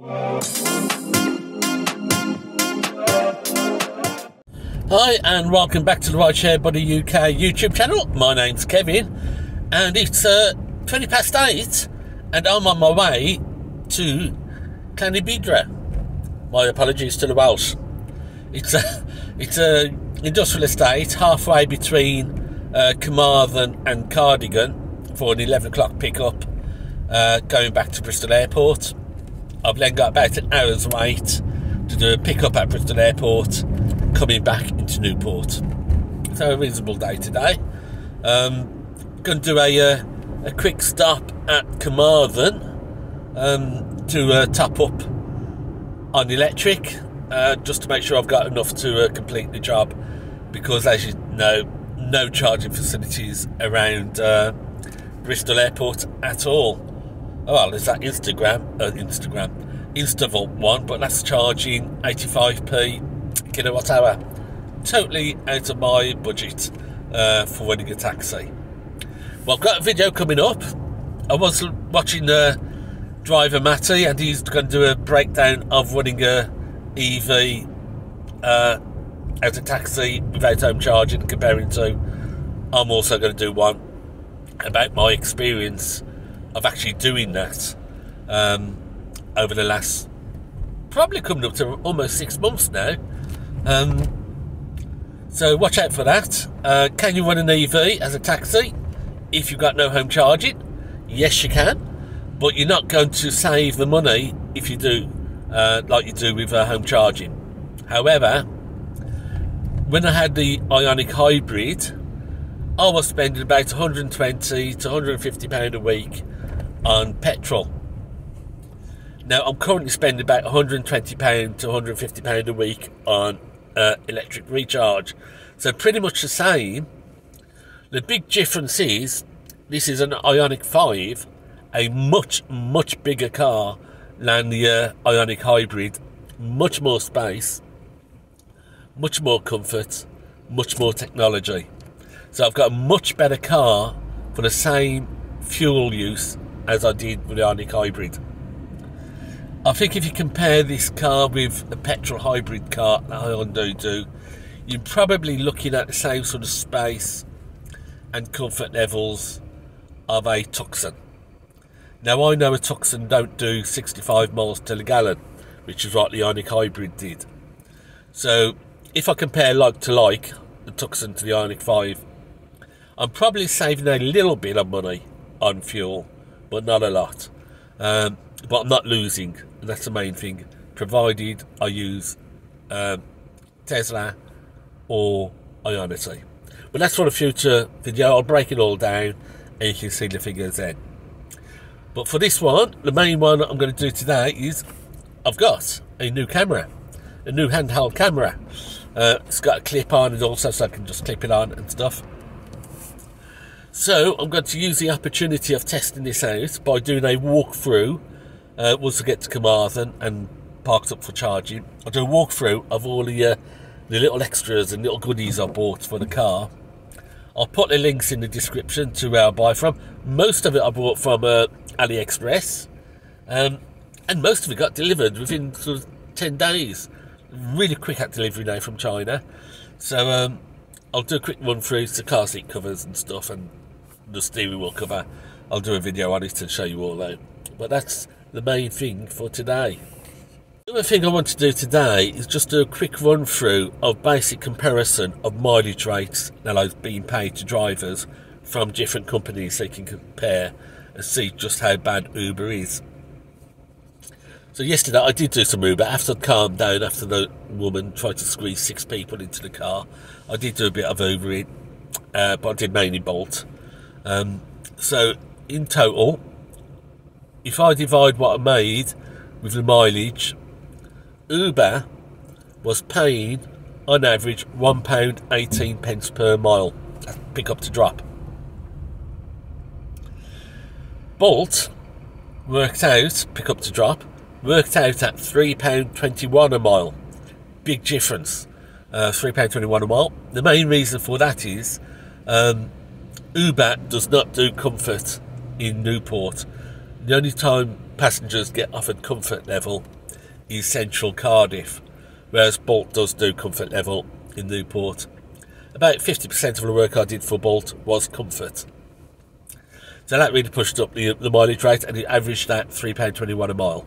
Hi, and welcome back to the Rideshare Buddy UK YouTube channel. My name's Kevin, and it's uh, 20 past 8, and I'm on my way to Llanybidra. My apologies to the Welsh. It's a, it's a industrial estate halfway between uh, Carmarthen and Cardigan for an 11 o'clock pickup uh, going back to Bristol Airport. I've then got about an hour's wait to do a pickup at Bristol Airport, coming back into Newport. So a reasonable day today. Um, going to do a, uh, a quick stop at Carmarthen um, to uh, top up on electric, uh, just to make sure I've got enough to uh, complete the job. Because as you know, no charging facilities around uh, Bristol Airport at all. Well, there's that Instagram, uh, Instagram, Instavolt one, but that's charging 85p kilowatt hour. Totally out of my budget uh, for winning a taxi. Well, I've got a video coming up. I was watching the driver Matty, and he's going to do a breakdown of running a EV uh, as a taxi without home charging, comparing to. I'm also going to do one about my experience of actually doing that um, over the last probably coming up to almost six months now. Um, so watch out for that. Uh, can you run an EV as a taxi if you've got no home charging? Yes, you can, but you're not going to save the money if you do uh, like you do with uh, home charging. However, when I had the Ioniq Hybrid, I was spending about 120 to 150 pound a week on petrol. Now I'm currently spending about 120 pound to 150 pound a week on uh, electric recharge, so pretty much the same. The big difference is this is an Ioniq 5, a much much bigger car than the uh, Ioniq Hybrid, much more space much more comfort, much more technology. So I've got a much better car for the same fuel use as I did with the Ioniq Hybrid. I think if you compare this car with the petrol hybrid car that Hyundai do, you're probably looking at the same sort of space and comfort levels of a Tucson. Now I know a Tucson don't do 65 miles to the gallon, which is what the Ioniq Hybrid did. So if I compare like to like the Tucson to the Ioniq 5, I'm probably saving a little bit of money on fuel, but not a lot. Um, but I'm not losing, and that's the main thing, provided I use um, Tesla or Ionity. But that's for a future video. I'll break it all down and you can see the figures then. But for this one, the main one I'm going to do today is I've got a new camera, a new handheld camera. Uh, it's got a clip on and also so I can just clip it on and stuff. So I'm going to use the opportunity of testing this out by doing a walkthrough uh, once I get to Carmarthen and parked up for charging. I'll do a walkthrough of all the, uh, the little extras and little goodies I bought for the car. I'll put the links in the description to where I buy from. Most of it I bought from uh, AliExpress. Um, and most of it got delivered within sort of 10 days really quick at delivery now from China. So um, I'll do a quick run through the car seat covers and stuff and the steering wheel cover. I'll do a video on it to show you all that. But that's the main thing for today. The other thing I want to do today is just do a quick run through of basic comparison of mileage rates that I've been paid to drivers from different companies so you can compare and see just how bad Uber is. So yesterday I did do some Uber after I'd calmed down after the woman tried to squeeze six people into the car. I did do a bit of Ubering, uh, but I did mainly Bolt. Um, so in total, if I divide what I made with the mileage, Uber was paying on average one pound eighteen pence per mile. pick up to drop. Bolt worked out pick up to drop worked out at £3.21 a mile. Big difference. Uh, £3.21 a mile. The main reason for that is um, Uber does not do comfort in Newport. The only time passengers get offered comfort level is Central Cardiff, whereas Bolt does do comfort level in Newport. About 50% of the work I did for Bolt was comfort. So that really pushed up the, the mileage rate and it averaged at £3.21 a mile.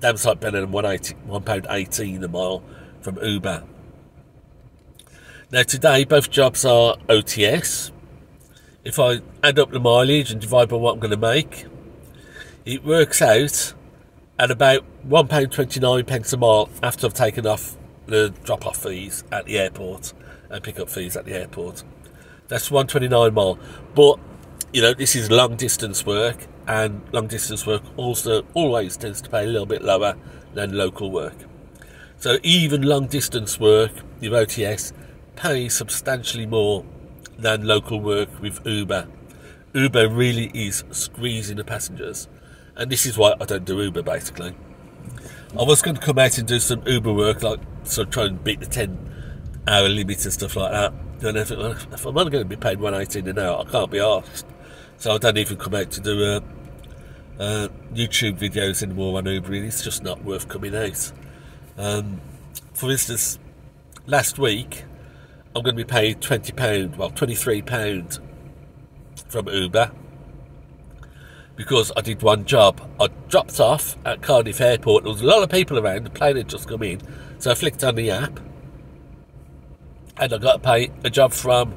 Damn sight better than £1.18 a mile from Uber. Now today both jobs are OTS. If I add up the mileage and divide by what I'm going to make, it works out at about £1.29 pence a mile after I've taken off the drop off fees at the airport and pick up fees at the airport. That's 129 mile. But, you know, this is long distance work and long distance work also always tends to pay a little bit lower than local work. So even long distance work with OTS pays substantially more than local work with Uber. Uber really is squeezing the passengers and this is why I don't do Uber basically. I was going to come out and do some Uber work, like of try and beat the 10 hour limit and stuff like that. And if, if I'm only going to be paid 118 an hour, I can't be asked. So I don't even come out to do uh, uh, YouTube videos anymore on Uber. It's just not worth coming out. Um, for instance, last week I'm going to be paid £20, well, £23 from Uber because I did one job. I dropped off at Cardiff Airport. There was a lot of people around. The plane had just come in. So I flicked on the app and I got pay a job from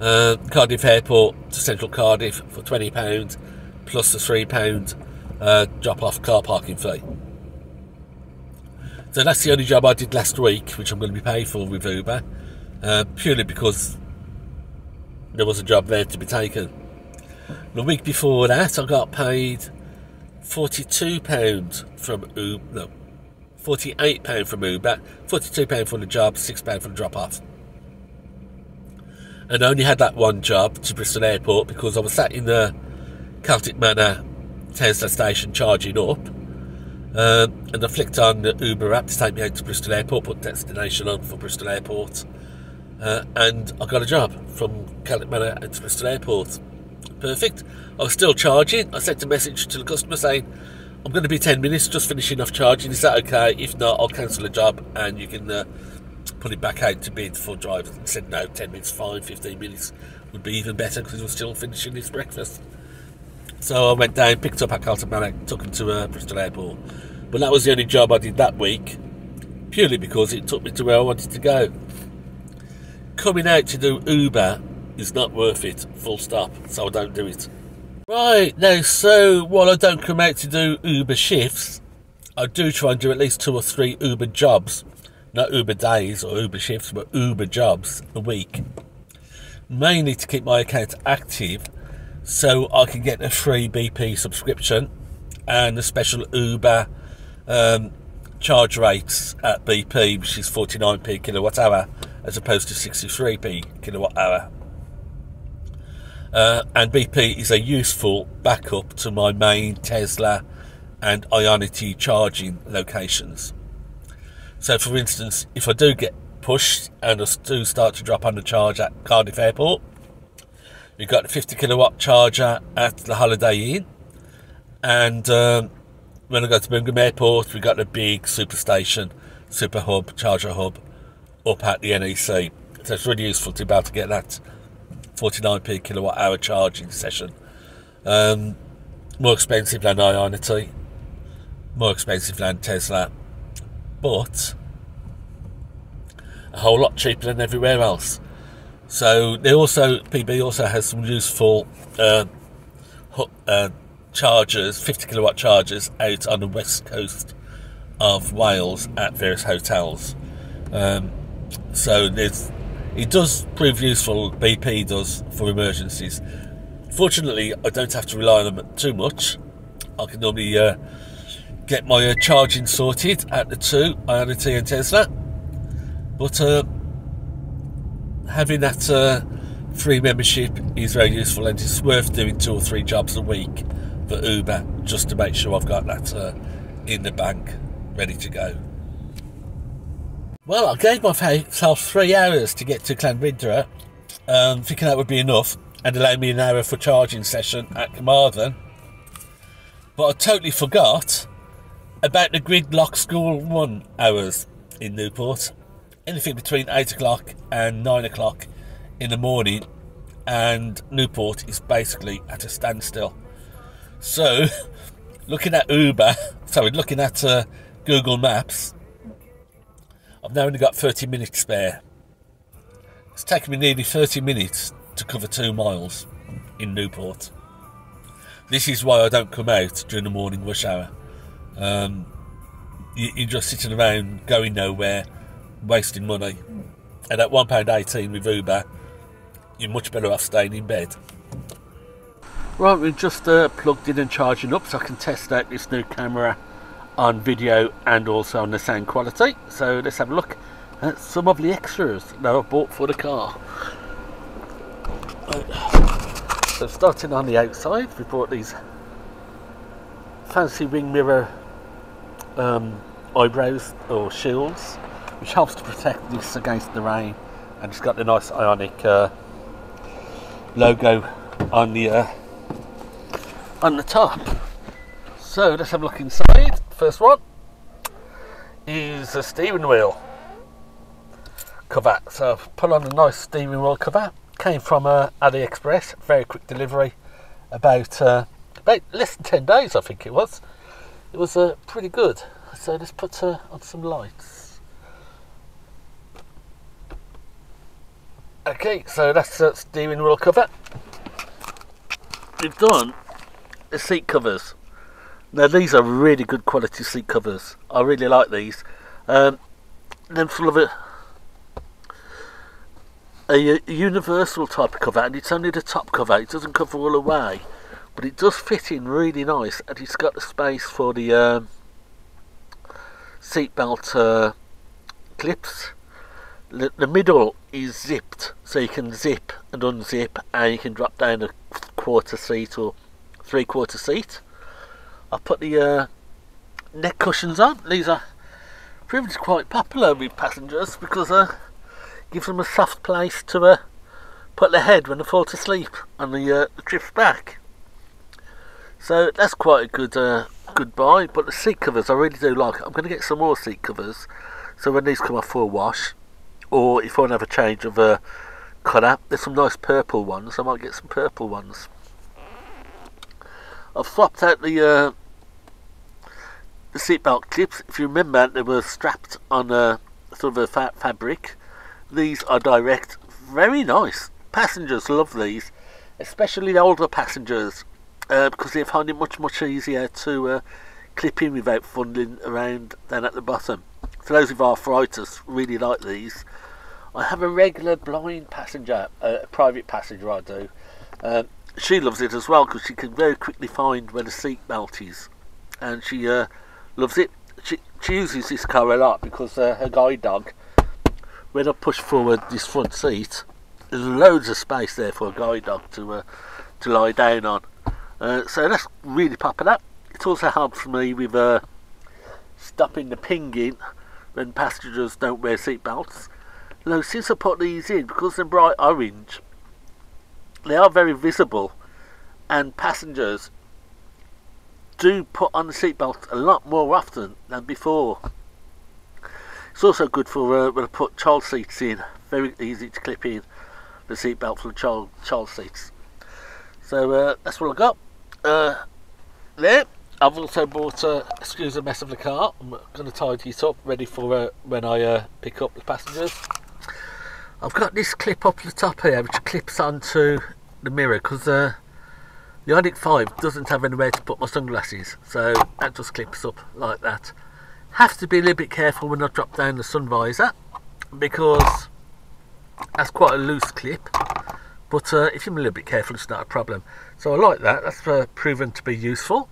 uh, Cardiff Airport to Central Cardiff for £20 plus the £3 uh, drop off car parking fee. So that's the only job I did last week, which I'm going to be paid for with Uber, uh, purely because there was a job there to be taken. The week before that, I got paid £42 from Uber, no, £48 from Uber, £42 for the job, £6 for the drop off. And I only had that one job to Bristol Airport because I was sat in the Celtic Manor Tesla station charging up. Um, and I flicked on the Uber app to take me out to Bristol Airport, put destination on for Bristol Airport. Uh, and I got a job from Celtic Manor to Bristol Airport perfect. I was still charging. I sent a message to the customer saying, I'm going to be 10 minutes just finishing off charging. Is that okay? If not, I'll cancel the job and you can uh, put it back out to bid for drivers. And said, no, 10 minutes fine, 15 minutes would be even better because he was still finishing his breakfast. So I went down, picked up Carlton Manic, took him to uh, Bristol Airport. But that was the only job I did that week, purely because it took me to where I wanted to go. Coming out to do Uber is not worth it, full stop, so I don't do it. Right, now, so while I don't come out to do Uber shifts, I do try and do at least two or three Uber jobs. Not Uber days or Uber shifts, but Uber jobs a week. Mainly to keep my account active so I can get a free BP subscription and a special Uber um, charge rates at BP, which is 49p kilowatt hour as opposed to 63p kilowatt hour uh, and BP is a useful backup to my main Tesla and Ionity charging locations. So, for instance, if I do get pushed and I do start to drop the charge at Cardiff Airport, we've got a 50 kilowatt charger at the Holiday Inn, and um, when I go to Birmingham Airport, we've got a big super station, super hub, charger hub up at the NEC. So it's really useful to be able to get that 49p kilowatt hour charging session. Um, more expensive than Ionity, more expensive than Tesla, but a whole lot cheaper than everywhere else. So they also PB also has some useful uh, uh, chargers, 50 kilowatt chargers out on the west coast of Wales at various hotels. Um, so it does prove useful, BP does, for emergencies. Fortunately, I don't have to rely on them too much. I can normally uh, get my uh, charging sorted at the two, Ionity and Tesla. But uh, having that uh, free membership is very useful and it's worth doing two or three jobs a week for Uber just to make sure I've got that uh, in the bank ready to go. Well, I gave myself three hours to get to Llanbedra, um, thinking that would be enough and allow me an hour for charging session at Carmarthen. But I totally forgot about the gridlock school one hours in Newport. Anything between 8 o'clock and 9 o'clock in the morning, and Newport is basically at a standstill. So, looking at Uber, sorry, looking at uh, Google Maps, I've now only got 30 minutes spare. It's taken me nearly 30 minutes to cover two miles in Newport. This is why I don't come out during the morning rush hour. Um, you, you're just sitting around going nowhere, wasting money. And at £1.18 with Uber, you're much better off staying in bed. Right, we've just uh, plugged in and charging up so I can test out this new camera on video and also on the sound quality. So let's have a look at some of the extras that I've bought for the car. So starting on the outside, we bought these fancy wing mirror um, eyebrows or shields, which helps to protect this against the rain. And it's got the nice Ioniq uh, logo on the uh, on the top. So let's have a look inside. First one is a steering wheel cover. So I've put on a nice steering wheel cover. Came from uh, AliExpress, very quick delivery, about uh, about less than ten days, I think it was. It was uh, pretty good. So let's put uh, on some lights. Okay, so that's the steering wheel cover. We've done the seat covers. Now these are really good quality seat covers. I really like these. Um, then full of a a, universal type of cover and it's only the top cover it doesn't cover all the way but it does fit in really nice and it's got the space for the um, seatbelt uh, clips the, the middle is zipped so you can zip and unzip and you can drop down a quarter seat or three quarter seat I put the uh, neck cushions on these are proving quite popular with passengers because uh, gives them a soft place to uh, put their head when they fall to sleep on the, uh, the trip back. So that's quite a good uh, good buy. But the seat covers I really do like. I'm going to get some more seat covers. So when these come off for a wash, or if I want to have a change of a uh, colour, there's some nice purple ones. I might get some purple ones. I've swapped out the uh, the seatbelt clips. If you remember, they were strapped on a sort of a fat fabric these are direct, very nice. Passengers love these, especially the older passengers, uh, because they find it much, much easier to uh, clip in without fumbling around down at the bottom. For those with arthritis, really like these. I have a regular blind passenger, a private passenger I do. Um, she loves it as well because she can very quickly find where the seat belt is. And she uh, loves it. She, she uses this car a lot because uh, her guide dog when I push forward this front seat, there's loads of space there for a guide dog to uh, to lie down on. Uh, so that's really popular. It also helps me with uh, stopping the pinging when passengers don't wear seatbelts. Now, since I put these in, because they're bright orange, they are very visible, and passengers do put on the seatbelt a lot more often than before. It's also good for uh, when I put child seats in. Very easy to clip in the seatbelt for the child child seats. So uh, that's what I got. Uh, there. I've also bought, uh, excuse the mess of the car, I'm going to tidy it up, ready for uh, when I uh, pick up the passengers. I've got this clip up the top here, which clips onto the mirror, because uh, the Ioniq 5 doesn't have anywhere to put my sunglasses, so that just clips up like that. Have to be a little bit careful when I drop down the sun visor because that's quite a loose clip. But uh, if you're a little bit careful, it's not a problem. So I like that. That's uh, proven to be useful.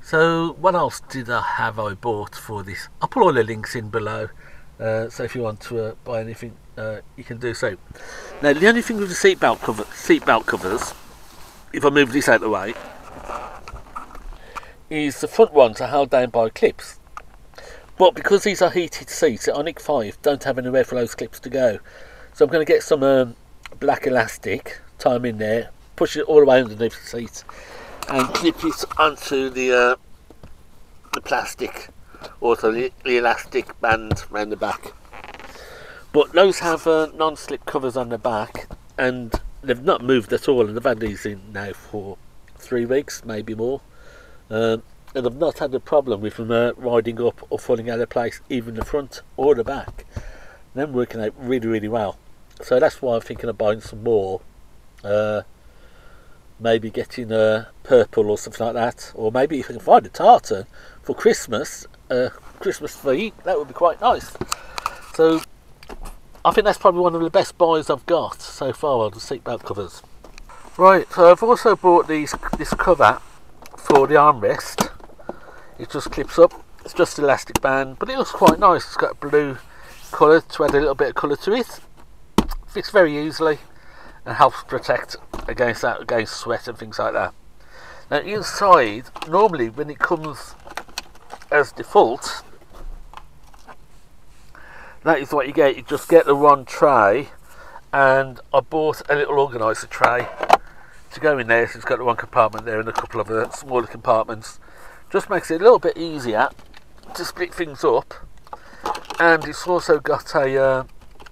So what else did I have I bought for this? I'll put all the links in below. Uh, so if you want to uh, buy anything, uh, you can do so. Now the only thing with the seatbelt cover, seatbelt covers, if I move this out the way, is the front ones are held down by clips. But because these are heated seats, the Ioniq 5 don't have anywhere for those clips to go. So I'm going to get some um, black elastic, tie them in there, push it all the way underneath the seat, and clip it onto the uh, the plastic or the, the elastic band around the back. But those have uh, non-slip covers on the back and they've not moved at all and I've had these in now for three weeks, maybe more. Um, and I've not had a problem with them uh, riding up or falling out of place, even the front or the back. And them working out really, really well. So that's why I'm thinking of buying some more. Uh, maybe getting a purple or something like that, or maybe if I can find a tartan for Christmas, uh, Christmas tree, that would be quite nice. So I think that's probably one of the best buys I've got so far on the seatbelt covers. Right, so I've also bought these this cover for the armrest. It just clips up. It's just elastic band, but it looks quite nice. It's got a blue colour to add a little bit of colour to it. Fits very easily and helps protect against that, against sweat and things like that. Now inside, normally when it comes as default, that is what you get. You just get the one tray, and I bought a little organiser tray to go in there. So it's got the one compartment there and a couple of the smaller compartments. Just makes it a little bit easier to split things up, and it's also got a uh,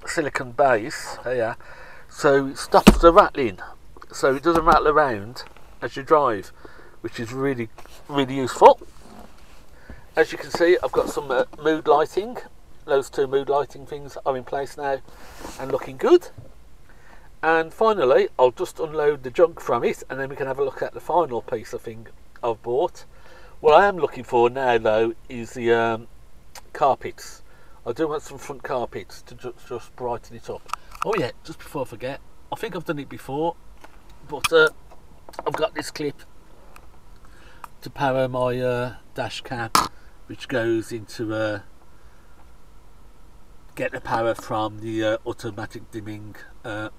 silicon base here so it stops the rattling so it doesn't rattle around as you drive which is really really useful as you can see I've got some uh, mood lighting those two mood lighting things are in place now and looking good. And finally I'll just unload the junk from it and then we can have a look at the final piece of thing I've bought. What I am looking for now though is the um, carpets. I do want some front carpets to just, just brighten it up. Oh yeah, just before I forget, I think I've done it before, but uh, I've got this clip to power my uh, dash cam, which goes into uh, get the power from the uh, automatic dimming uh,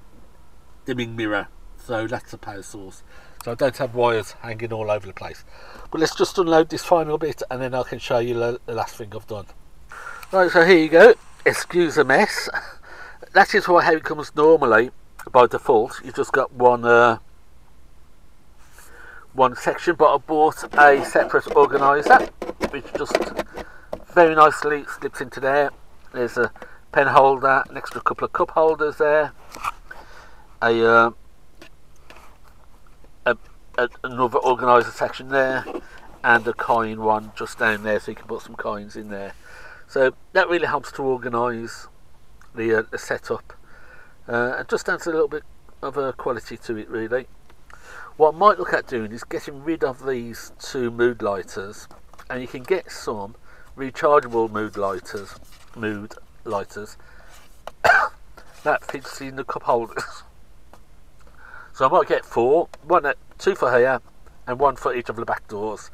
dimming mirror. So that's the power source. So I don't have wires hanging all over the place. But let's just unload this final bit and then I can show you the last thing I've done. Right, so here you go. Excuse the mess that is how it comes normally by default. You've just got one uh, one section, but I bought a separate organiser, which just very nicely slips into there. There's a pen holder, an extra couple of cup holders there, a, uh, a, a another organiser section there, and a coin one just down there, so you can put some coins in there. So that really helps to organise the, uh, the setup uh, and just adds a little bit of a quality to it really. What I might look at doing is getting rid of these two mood lighters and you can get some rechargeable mood lighters mood lighters that fits in the cup holders. So I might get four, one at two for here and one for each of the back doors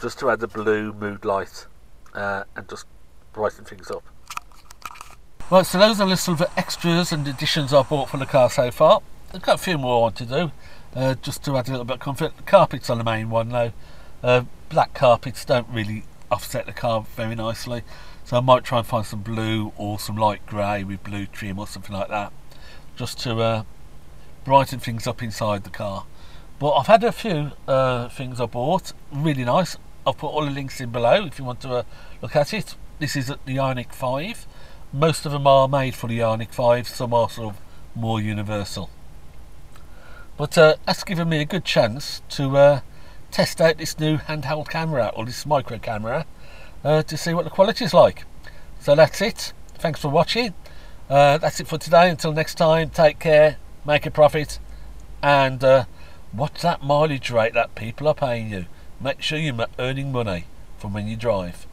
just to add the blue mood light uh, and just brighten things up. Right, so those are the list of extras and additions I've bought for the car so far. I've got a few more I want to do, uh, just to add a little bit of comfort. The carpets are the main one though. Uh, black carpets don't really offset the car very nicely, so I might try and find some blue or some light grey with blue trim or something like that, just to uh, brighten things up inside the car. But I've had a few uh, things I bought, really nice. I'll put all the links in below if you want to uh, look at it. This is the Ioniq 5 most of them are made for the Ioniq 5, some are sort of more universal. But uh, that's given me a good chance to uh, test out this new handheld camera, or this micro camera, uh, to see what the quality is like. So that's it. Thanks for watching. Uh, that's it for today. Until next time, take care, make a profit, and uh, watch that mileage rate that people are paying you. Make sure you're earning money from when you drive.